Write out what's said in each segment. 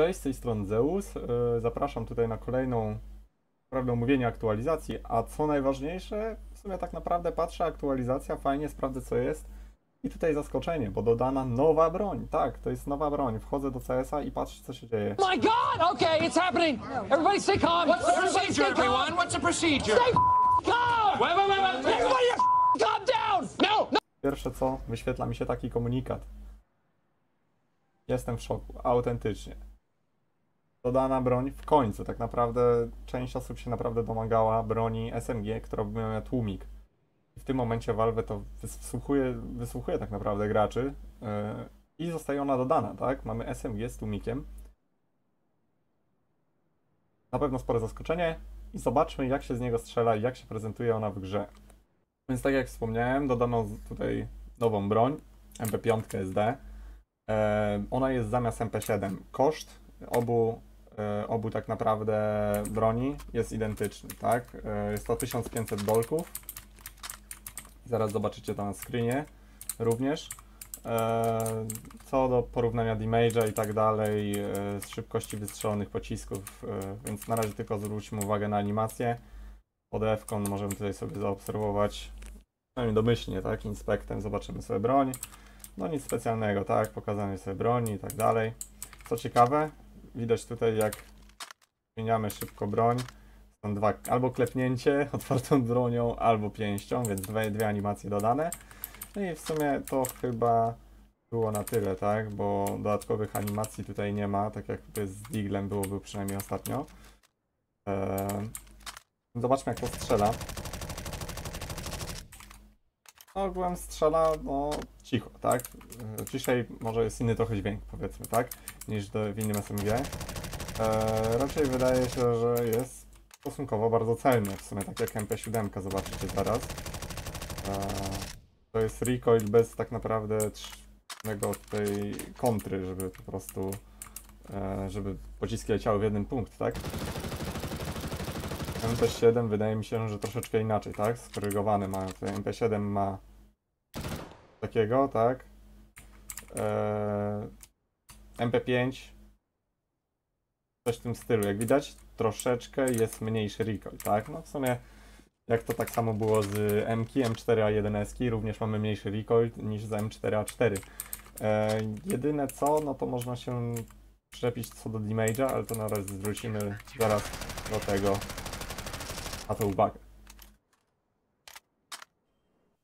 Cześć, z tej strony Zeus. Yy, Zapraszam tutaj na kolejną prawdę omówienie aktualizacji, a co najważniejsze, w sumie tak naprawdę patrzę, aktualizacja, fajnie, sprawdzę co jest. I tutaj zaskoczenie, bo dodana nowa broń. Tak, to jest nowa broń. Wchodzę do CS-a i patrzę co się dzieje. My God! Okay, it's happening. Everybody stay calm. What's the procedure, everyone? What's the procedure? Stay calm. Wait, wait, wait, wait. Everybody calm down. No, no. Pierwsze co, wyświetla mi się taki komunikat. Jestem w szoku, autentycznie. Dodana broń w końcu. Tak naprawdę część osób się naprawdę domagała broni SMG, która by miała tłumik. W tym momencie Valve to wysłuchuje, wysłuchuje tak naprawdę graczy yy, i zostaje ona dodana, tak? Mamy SMG z tłumikiem. Na pewno spore zaskoczenie i zobaczmy jak się z niego strzela i jak się prezentuje ona w grze. Więc tak jak wspomniałem, dodano tutaj nową broń, MP5 SD. E, ona jest zamiast MP7. Koszt obu, obu tak naprawdę broni jest identyczny, tak? E, jest to 1500 dolków. Zaraz zobaczycie to na screenie również. E, co do porównania damage'a i tak dalej, e, z szybkości wystrzelonych pocisków, e, więc na razie tylko zwróćmy uwagę na animację. Pod F-kon możemy tutaj sobie zaobserwować przynajmniej domyślnie, tak, inspektem zobaczymy sobie broń. No nic specjalnego, tak, pokazanie sobie broni i tak dalej. Co ciekawe, widać tutaj jak zmieniamy szybko broń. Są dwa, albo klepnięcie otwartą bronią, albo pięścią, więc dwie, dwie animacje dodane. No i w sumie to chyba było na tyle, tak, bo dodatkowych animacji tutaj nie ma, tak jak z Diglem byłoby przynajmniej ostatnio. Eee, zobaczmy jak to strzela. No, ogółem strzela, no, cicho, tak? E, Dzisiaj może jest inny trochę dźwięk, powiedzmy, tak? Niż do, w innym SMG. E, raczej wydaje się, że jest stosunkowo bardzo celny, w sumie tak jak MP7, zobaczycie zaraz. E, to jest recoil bez tak naprawdę tego tej kontry, żeby po prostu, e, żeby pociski leciały w jeden punkt, tak? MP7 wydaje mi się, że troszeczkę inaczej, tak? Skorygowany ma. Tutaj MP7 ma takiego, tak? Eee, MP5 coś w tym stylu. Jak widać, troszeczkę jest mniejszy recoil, tak? No w sumie jak to tak samo było z M M4A1S, również mamy mniejszy recoil niż z M4A4. Eee, jedyne co, no to można się przyczepić co do damage'a, ale to na razie zwrócimy zaraz do tego na to uwagę.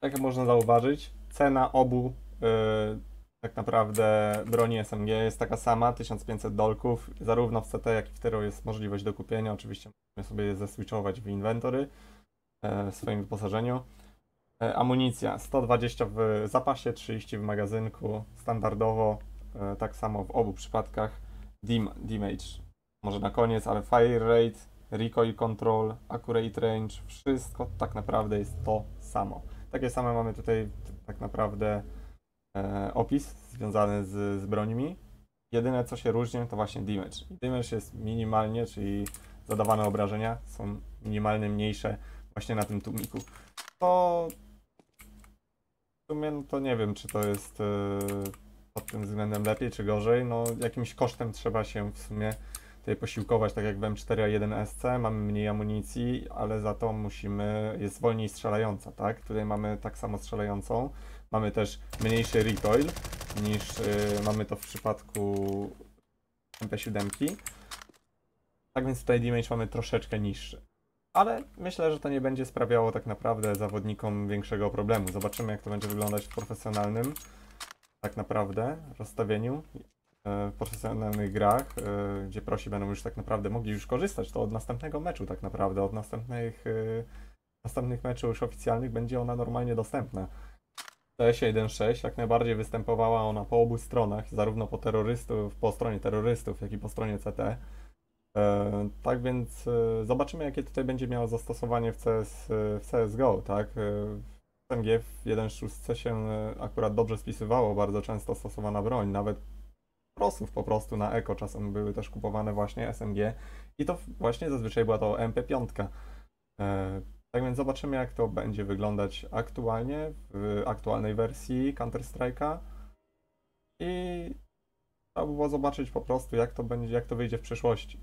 Tak jak można zauważyć, cena obu yy, tak naprawdę broni SMG jest taka sama, 1500 dolków. Zarówno w CT, jak i w Tero jest możliwość do kupienia. Oczywiście możemy sobie je zeswitchować w inwentory yy, w swoim wyposażeniu. Yy, amunicja 120 w zapasie, 30 w magazynku. Standardowo, yy, tak samo w obu przypadkach. Dim, damage może na koniec, ale fire rate recoil control, accurate range, wszystko tak naprawdę jest to samo. Takie same mamy tutaj tak naprawdę e, opis związany z, z brońmi. Jedyne co się różni to właśnie damage. Damage jest minimalnie, czyli zadawane obrażenia są minimalnie mniejsze właśnie na tym tłumiku. To w sumie no to nie wiem, czy to jest e, pod tym względem lepiej, czy gorzej. No jakimś kosztem trzeba się w sumie tutaj posiłkować, tak jak w M4A1 SC, mamy mniej amunicji, ale za to musimy, jest wolniej strzelająca, tak? Tutaj mamy tak samo strzelającą, mamy też mniejszy recoil niż y, mamy to w przypadku MP7. Tak więc tutaj damage mamy troszeczkę niższy. Ale myślę, że to nie będzie sprawiało tak naprawdę zawodnikom większego problemu. Zobaczymy jak to będzie wyglądać w profesjonalnym tak naprawdę rozstawieniu e, w profesjonalnych grach, e, gdzie prosi będą już tak naprawdę mogli już korzystać, to od następnego meczu tak naprawdę, od następnych, następnych meczów już oficjalnych będzie ona normalnie dostępna. W CS 1.6 jak najbardziej występowała ona po obu stronach, zarówno po terrorystów, po stronie terrorystów, jak i po stronie CT. E, tak więc e, zobaczymy, jakie tutaj będzie miało zastosowanie w, CS, w CSGO, tak? E, w SMG w 1.6 się akurat dobrze spisywało, bardzo często stosowana broń, nawet prosów po prostu na eko czasem były też kupowane właśnie SMG i to właśnie zazwyczaj była to MP5. Tak więc zobaczymy jak to będzie wyglądać aktualnie w aktualnej wersji Counter-Strike'a i Trzeba by było zobaczyć po prostu, jak to będzie, jak to wyjdzie w przyszłości.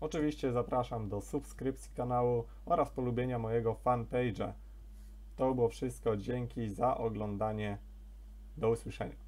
Oczywiście zapraszam do subskrypcji kanału oraz polubienia mojego fanpage'a. To było wszystko. Dzięki za oglądanie. Do usłyszenia.